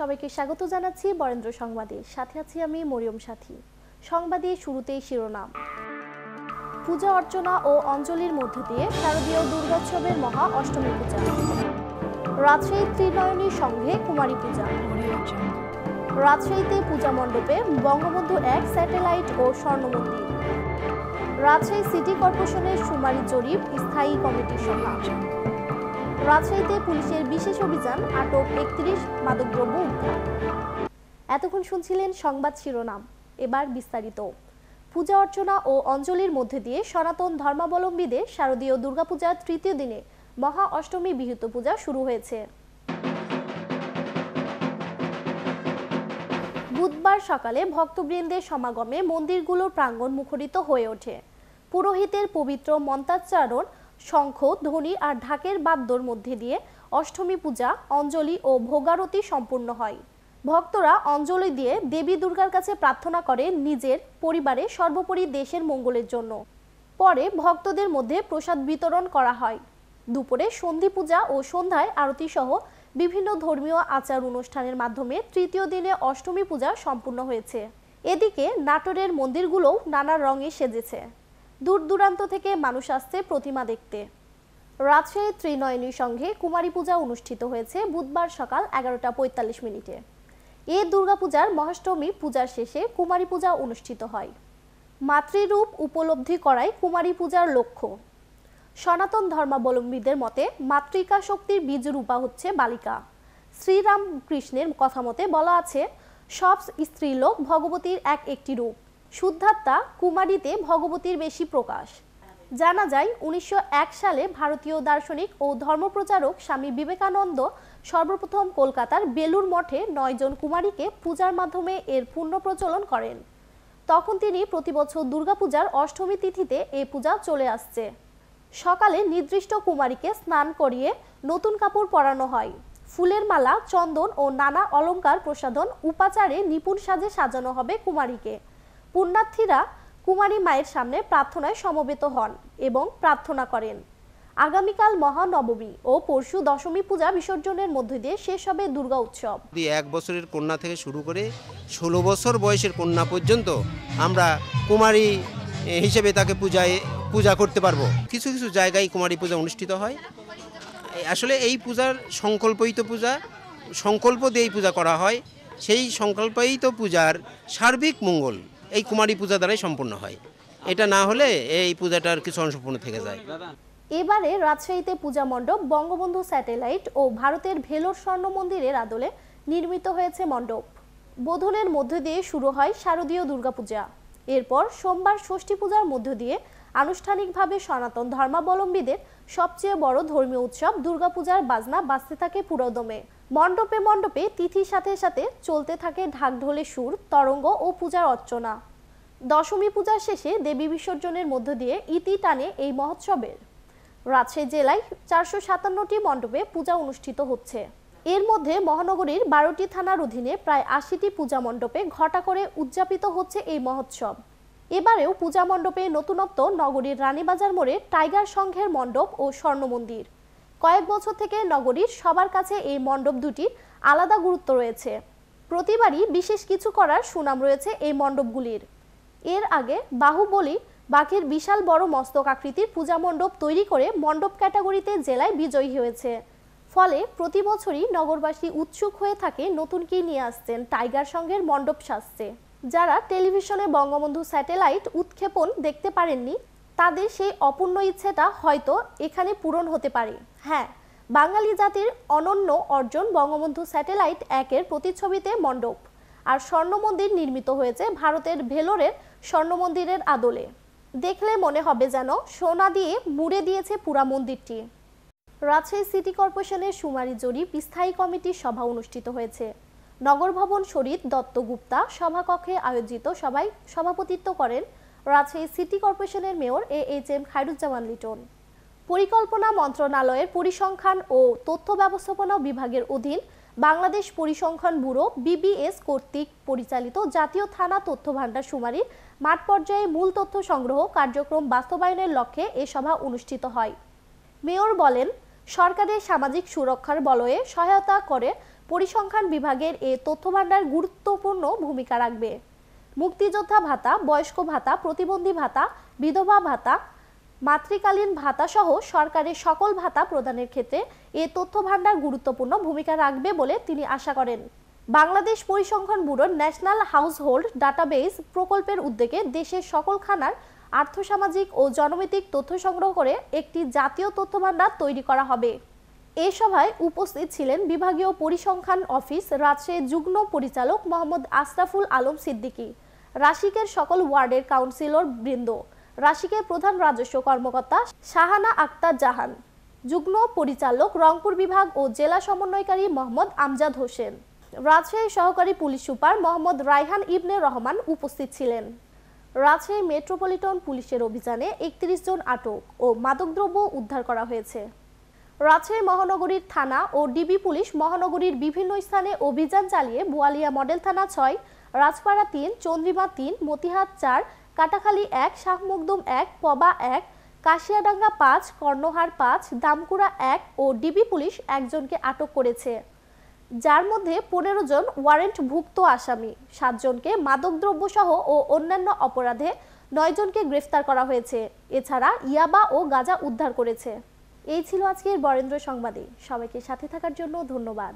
সবাইকে স্বাগত জানাচ্ছি বরেন্দ্র সংবাদে। সাথে আছি আমি মরিয়ম সাথী। সংবাদে শুরুতেই শিরোনাম। পূজা অর্চনা ও অঞ্জলির মধ্য দিয়ে শারদীয় দুর্গোৎসবের মহা অষ্টমী পূজা। রাজশাহী ত্রিনয়নী সঙ্গে কুমারী পূজা। রাজশাহীতে পূজা মণ্ডপে বঙ্গবন্ধু এক স্যাটেলাইট ও স্বর্ণ মন্দির। রাজশাহী সিটি কর্পোরেশনের সুমারি জরিপ স্থায়ী কমিটির সভা। রাজশাহীতে পুলিশের বিশেষ অভিযান আটক একত্রিশ মাদকদ্রব্য উদ্ধার। এতক্ষণ শুনছিলেন সংবাদ শিরোনাম। এবার বিস্তারিত। পূজা অর্চনা ও অঞ্জলির মধ্যে দিয়ে সনাতন ধর্মাবলম্বীদের শারদীয় দুর্গাপূজার তৃতীয় দিনে মহা অষ্টমী বিহিত পূজা শুরু হয়েছে। বুধবার সকালে ভক্তবৃন্দের সমাগমে মন্দিরগুলোর প্রাঙ্গণ মুখরিত হয়ে ওঠে। পুরোহিতের পবিত্র মন্ত্রাচ্চারণ শঙ্খ, ধ্বনি আর ঢাকের বাদ্যর মধ্যে দিয়ে অষ্টমী পূজা, অঞ্জলি ও ভোগারতি সম্পূর্ণ হয়। ভক্তরা অঞ্জলি দিয়ে দেবী দুর্গার কাছে প্রার্থনা করে নিজের পরিবারে সর্বোপরি দেশের মঙ্গলের জন্য। পরে ভক্তদের মধ্যে প্রসাদ বিতরণ করা হয়। দুপুরে সন্ধি পূজা ও সন্ধ্যায় আরতি সহ বিভিন্ন ধর্মীয় আচার অনুষ্ঠানের মাধ্যমে তৃতীয় দিনে অষ্টমী পূজা সম্পূর্ণ হয়েছে। এদিকে নাটোরের মন্দিরগুলোও নানা রঙে সেজেছে। দূর দূরান্ত থেকে মানুষ আসছে প্রতিমা দেখতে। রাজশাহী ত্রিনয়নী সঙ্গে কুমারী পূজা অনুষ্ঠিত হয়েছে বুধবার সকাল এগারোটা পঁয়তাল্লিশ মিনিটে। এ দুর্গাপূজার মহাষ্টমী পূজার শেষে কুমারী পূজা অনুষ্ঠিত হয়। মাতৃরূপ উপলব্ধি করাই কুমারী পূজার লক্ষ্য। সনাতন ধর্মাবলম্বীদের মতে মাতৃকা শক্তির বীজ রূপা হচ্ছে বালিকা। শ্রীরামকৃষ্ণের কথা মতে বলা আছে, সব স্ত্রীলোক ভগবতীর এক একটি রূপ। শুদ্ধাত্মা কুমারীতে ভগবতীর বেশি প্রকাশ। জানা যায়, উনিশশো এক সালে ভারতীয় দার্শনিক ও ধর্মপ্রচারক স্বামী বিবেকানন্দ সর্বপ্রথম কলকাতার বেলুর মঠে নয়জন কুমারীকে পূজার মাধ্যমে এর পূর্ণ প্রচলন করেন। তখন তিনি প্রতিবছর দুর্গাপূজার অষ্টমী তিথিতে এ পূজা চলে আসছে। সকালে নির্দিষ্ট কুমারীকে স্নান করিয়ে নতুন কাপড় পরানো হয়। ফুলের মালা, চন্দন ও নানা অলংকার প্রসাধন উপাচারে নিপুণ সাজে সাজানো হবে কুমারীকে। পুণ্যার্থীরা কুমারী মায়ের সামনে প্রার্থনায় সমবেত হন এবং প্রার্থনা করেন। আগামীকাল মহানবমী ও পরশু দশমী পূজা বিসর্জনের মধ্য দিয়ে শেষ হবে দুর্গা উৎসব। এক বছরের কন্যা থেকে শুরু করে ষোলো বছর বয়সের কন্যা পর্যন্ত আমরা কুমারী হিসেবে তাকে পূজায়, পূজা করতে পারব। কিছু কিছু জায়গায় কুমারী পূজা অনুষ্ঠিত হয়। আসলে এই পূজার সংকল্পিত পূজা, সংকল্প দিয়েই পূজা করা হয়। সেই সংকল্পিত পূজার সার্বিক মঙ্গল। এই কুমারী পূজা দ্বারাই সম্পূর্ণ হয়। এটা না হলে এই পূজাটার কিছু অসম্পূর্ণ থেকে যায়। এবারে রাজশাহীতে পূজা মণ্ডপ, বঙ্গবন্ধু স্যাটেলাইট ও ভারতের ভেলোর স্বর্ণ মন্দিরের আদলে নির্মিত হয়েছে মণ্ডপ। বোধনের মধ্য দিয়ে শুরু হয় শারদীয় দুর্গাপূজা। এরপর সোমবার ষষ্ঠী পূজার মধ্য দিয়ে আনুষ্ঠানিকভাবে সনাতন ধর্মাবলম্বীদের সবচেয়ে বড় ধর্মীয় উৎসব দুর্গাপূজার বাজনা বাজতে থাকে পুরোদমে। মণ্ডপে মণ্ডপে তিথির সাথে সাথে চলতে থাকে ঢাকঢোলে সুর, তরঙ্গ ও পূজার অর্চনা। দশমী পূজার শেষে দেবী বিসর্জনের মধ্য দিয়ে ইতি টানে এই মহোৎসবের। রাজশাহী জেলায় চারশো সাতান্নটি মণ্ডপে পূজা অনুষ্ঠিত হচ্ছে। এর মধ্যে মহানগরীর বারোটি থানার অধীনে প্রায় আশিটি পূজা মণ্ডপে ঘটা করে উদযাপিত হচ্ছে এই মহোৎসব। এবারেও পূজা মণ্ডপে নতুনত্ব নগরীর রানীবাজার মোড়ে টাইগার সংঘের মণ্ডপ ও স্বর্ণ মন্দির কয়েক বছর থেকে নগরীর সবার কাছে এই মণ্ডপ দুটি আলাদা গুরুত্ব রয়েছে। প্রতিবারই বিশেষ কিছু করার সুনাম রয়েছে এই মণ্ডপগুলির। এর আগে বাহুবলী বাঘের বিশাল বড় মস্তক আকৃতির পূজা মণ্ডপ তৈরি করে মণ্ডপ ক্যাটাগরিতে জেলায় বিজয়ী হয়েছে। ফলে প্রতি বছরই নগরবাসী উৎসুক হয়ে থাকে নতুন কি নিয়ে আসছেন টাইগার সঙ্গের মণ্ডপ সাজতে। যারা টেলিভিশনে বঙ্গবন্ধু স্যাটেলাইট উৎক্ষেপণ দেখতে পারেননি, তাদের সেই অপূর্ণ ইচ্ছেটা হয়তো এখানে পূরণ হতে পারে। হ্যাঁ বাঙালি জাতির অনন্য অর্জন বঙ্গবন্ধু স্যাটেলাইট একের প্রতিচ্ছবিতে মণ্ডপ আর স্বর্ণ মন্দির নির্মিত হয়েছে ভারতের ভেলোরের স্বর্ণ মন্দিরের আদলে। দেখলে মনে হবে যেন সোনা দিয়ে মুড়ে দিয়েছে পুরা মন্দিরটি। রাজশাহী সিটি কর্পোরেশনের সুমারি জরিপ স্থায়ী কমিটির সভা অনুষ্ঠিত হয়েছে। নগর ভবন শরীদ দত্তগুপ্তা সভাকক্ষে আয়োজিত সভায় সভাপতিত্ব করেন রাজশাহী সিটি কর্পোরেশনের mayor A H M Khairuzzaman Liton. পরিকল্পনা মন্ত্রণালয়ের পরিসংখ্যান ও তথ্য ব্যবস্থাপনা বিভাগের অধীন বাংলাদেশ পরিসংখ্যান ব্যুরো, বিবিএস, কর্তৃক পরিচালিত জাতীয় থানা তথ্য ভাণ্ডার সুমারির মাঠ পর্যায়ে মূল তথ্য সংগ্রহ কার্যক্রম বাস্তবায়নের লক্ষ্যে এ সভা অনুষ্ঠিত হয়। মেয়র বলেন, সরকারের সামাজিক সুরক্ষার বলয়ে সহায়তা করে পরিসংখ্যান বিভাগের এ তথ্য তথ্যভাণ্ডার গুরুত্বপূর্ণ ভূমিকা রাখবে। মুক্তিযোদ্ধা ভাতা, বয়স্ক ভাতা, প্রতিবন্ধী ভাতা, বিধবা ভাতা মাতৃকালীন ভাতা সহ সরকারের সকল ভাতা প্রদানের ক্ষেত্রে এ তথ্য ভাণ্ডার গুরুত্বপূর্ণ ভূমিকা রাখবে বলে তিনি আশা করেন। বাংলাদেশ পরিসংখ্যান ব্যুরোর ন্যাশনাল হাউসহোল্ড ডাটাবেস প্রকল্পের উদ্যোগে দেশের সকল খানার আর্থসামাজিক ও জনমিতিক তথ্য সংগ্রহ করে একটি জাতীয় তথ্য ভাণ্ডার তৈরি করা হবে। এ সভায় উপস্থিত ছিলেন বিভাগীয় পরিসংখ্যান অফিস রাজশাহীর যুগ্ম পরিচালক মোহাম্মদ আশরাফুল আলম সিদ্দিকী, রাশিকের সকল ওয়ার্ডের কাউন্সিলর বৃন্দ রাশিকের প্রধান রাজস্ব কর্মকর্তা শাহানা আক্তার জাহান। যুগ্ম পরিচালক রংপুর বিভাগ ও জেলা সমন্বয়কারী মোহাম্মদ আমজাদ হোসেন। রাজশাহী সহকারী পুলিশ সুপার মোহাম্মদ রায়হান ইবনে রহমান উপস্থিত ছিলেন। রাজশাহী মেট্রোপলিটন পুলিশের অভিযানে একত্রিশ জন আটক ও মাদকদ্রব্য উদ্ধার করা হয়েছে। রাজশাহী মহানগরীর থানা ও ডিবি পুলিশ মহানগরীর বিভিন্ন স্থানে অভিযান চালিয়ে বোয়ালিয়া মডেল থানা ছয়, রাজপাড়া তিন, চন্দ্রিমা তিন, মতিহাট চার কাটাখালী এক শাহ মকদুম এক, পবা এক, কাশিয়াডাঙ্গা পাঁচ, কর্ণহার পাঁচ, দামকুড়া এক ও ডিবি পুলিশ একজনকে আটক করেছে। যার মধ্যে পনেরো জন ওয়ারেন্টভুক্ত আসামি সাতজনকে মাদকদ্রব্য সহ ও অন্যান্য অপরাধে নয়জনকে গ্রেফতার করা হয়েছে। এছাড়া ইয়াবা ও গাজা উদ্ধার করেছে। এই ছিল আজকের বরেন্দ্র সংবাদে। সবাইকে সাথে থাকার জন্য ধন্যবাদ।